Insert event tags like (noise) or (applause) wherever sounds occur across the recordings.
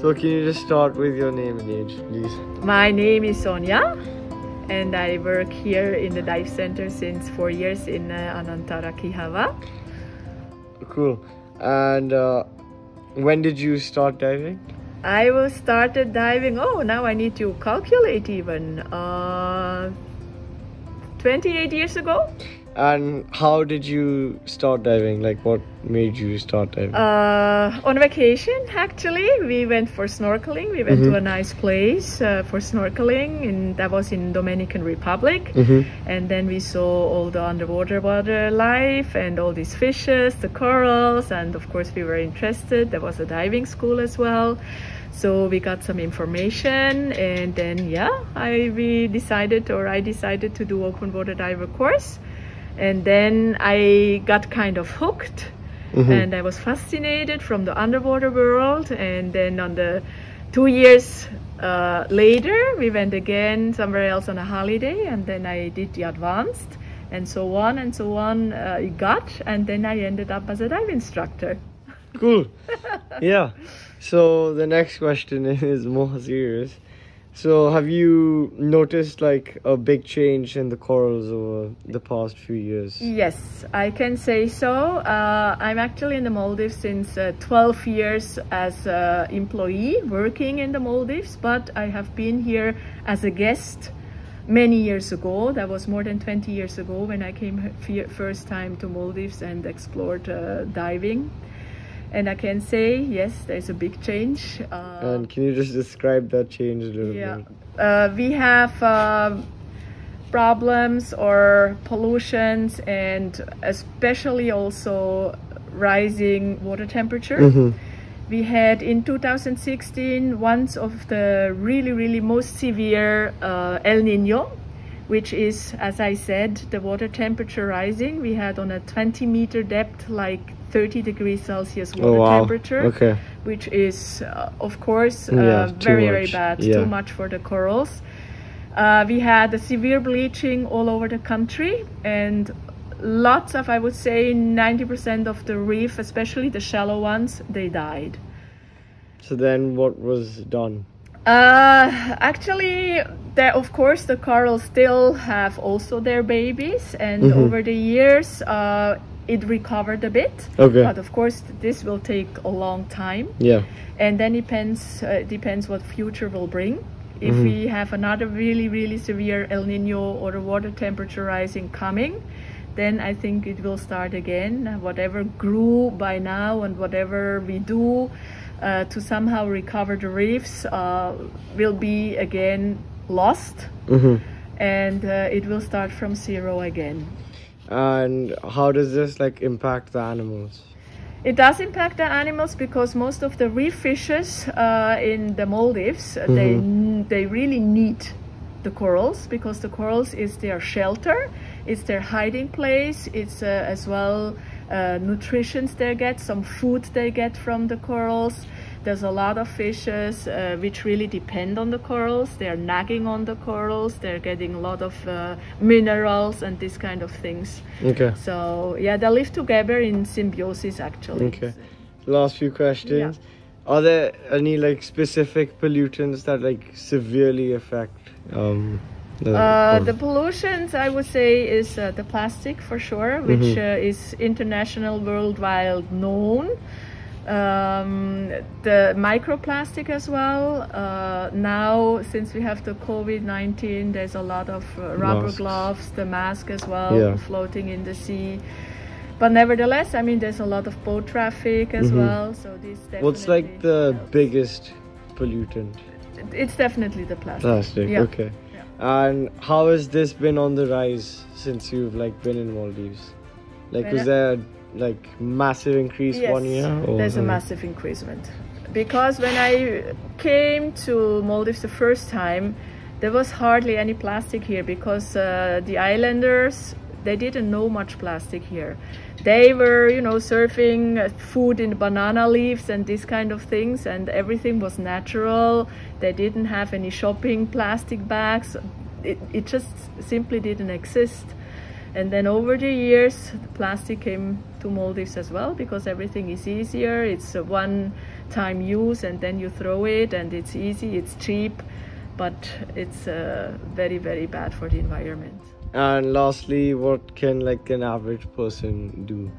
So can you just start with your name and age, please? My name is Sonja and I work here in the dive center since four years in uh, Anantara Kihavah. Cool. And uh, when did you start diving? I was started diving, oh, now I need to calculate even, uh, 28 years ago. And how did you start diving? Like, what made you start diving? Uh, on vacation, actually, we went for snorkeling. We went Mhm. to a nice place uh, for snorkeling, and that was in Dominican Republic. Mhm. And then we saw all the underwater water life and all these fishes, the corals, and of course we were interested. There was a diving school as well. So we got some information and then yeah, I we decided or I decided to do open water diver course. And then I got kind of hooked Mhm. and I was fascinated from the underwater world. And then on the two years uh, later, we went again somewhere else on a holiday, and then I did the advanced, and so on and so on. Uh, I got, and then I ended up as a dive instructor. Cool. (laughs) yeah. So the next question is more serious. So have you noticed like a big change in the corals over the past few years? Yes, I can say so. Uh, I'm actually in the Maldives since uh, 12 years as an employee working in the Maldives, but I have been here as a guest many years ago. That was more than 20 years ago when I came first time to Maldives and explored uh, diving. And I can say, yes, there's a big change. Uh, And can you just describe that change a little yeah, bit? uh, we have um problems or pollutions, and especially also rising water temperature. Mhm. We had in 2016 one of the really, really most severe uh, El Nino, which is, as I said, the water temperature rising. We had on a 20 meter depth, like 30 degrees Celsius water Oh wow. temperature Okay. which is uh, of course uh, Yeah, very very bad Yeah. too much for the corals uh, we had a severe bleaching all over the country and lots of i would say 90% of the reef especially the shallow ones they died So then what was done? uh, actually, there of course the corals still have also their babies, and Mhm. over the years uh, it recovered a bit. Okay. But of course, this will take a long time, Yeah. and then depends uh, depends what future will bring. If Mhm. we have another really really severe El Nino or a water temperature rising coming, then I think it will start again. Whatever grew by now and whatever we do uh, to somehow recover the reefs uh, will be again lost hmm and uh, it will start from zero again. And how does this like impact the animals? It does impact the animals because most of the reef fishes uh, in the Maldives uh, they they really need the corals because the corals is their shelter, it's their hiding place, it's uh, as well uh, nutritions they get, some food they get from the corals. There's a lot of fishes uh, which really depend on the corals. They're nagging on the corals. They're getting a lot of uh, minerals and these kind of things. Okay. So yeah, they live together in symbiosis actually. Okay. Last few questions. Yeah. Are there any like specific pollutants that like severely affect um the Uh, the pollutions, I would say, is uh, the plastic for sure, which Mhm. uh, is international, worldwide known. Um, the microplastic as well. Uh, now, since we have the COVID 19, there's a lot of uh, rubber Masks. gloves, the mask as well, Yeah. floating in the sea. But nevertheless, I mean, there's a lot of boat traffic as Mhm. well. So this What's like the helps. biggest pollutant? It's definitely the plastic. Plastic. Yeah. Okay. And how has this been on the rise since you've like been in Maldives? Like, When was I- there like massive increase Yes, one year? or there's a massive increasement. Because when I came to Maldives the first time, there was hardly any plastic here because uh, the islanders they didn't know much plastic here. They were, you know, surfing uh, food in banana leaves and these kind of things, and everything was natural. They didn't have any shopping plastic bags. It, it just simply didn't exist. And then over the years, the plastic came to Maldives as well because everything is easier. It's uh, one time use and then you throw it and it's easy, it's cheap, but it's uh, very, very bad for the environment. And lastly, what can like an average person do?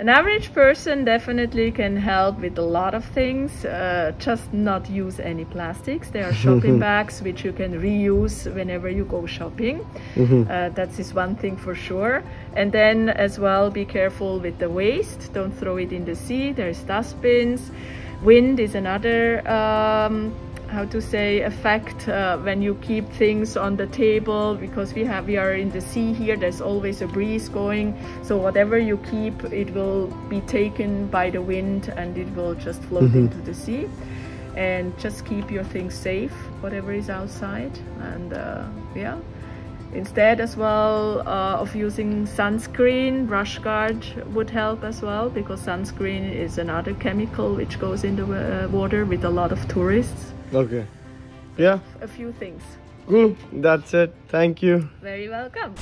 An average person definitely can help with a lot of things, uh, just not use any plastics. There are (laughs) shopping bags which you can reuse whenever you go shopping. Mm-hmm. Uh, that is one thing for sure. And then as well, be careful with the waste. Don't throw it in the sea. There's dustbins. Wind is another um, how to say effect uh, when you keep things on the table because we have we are in the sea here there's always a breeze going. So whatever you keep it will be taken by the wind and it will just float Mhm. into the sea. And just keep your things safe whatever is outside. And uh, yeah. Instead as well uh, of using sunscreen rash guard would help as well because sunscreen is another chemical which goes in the uh, water with a lot of tourists Okay. Yeah. A few things. Cool. That's it. Thank you. Very welcome.